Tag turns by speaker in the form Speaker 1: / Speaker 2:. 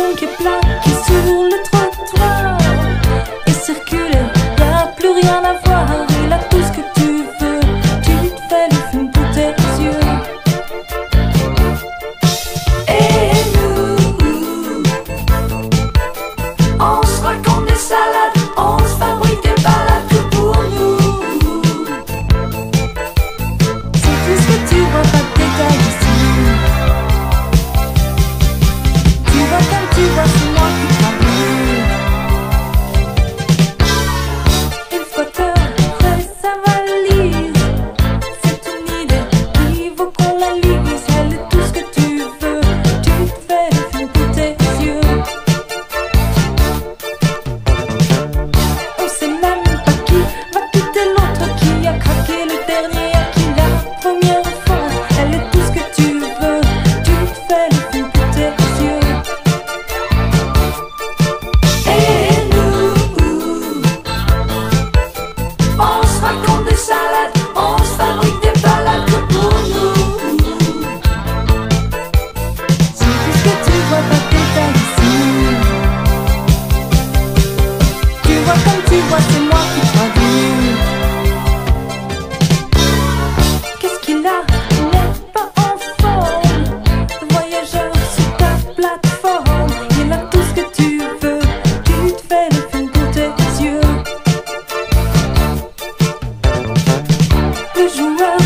Speaker 1: ballon qui est plat, qui the le vois pas. Tu vois comme tu vois, c'est moi qui traduis. Qu'est-ce qu'il a? Il n'est pas en forme. Voyageur sur ta plateforme. Il a tout ce que tu veux. Tu te fais le film pour tes yeux. Le joueur.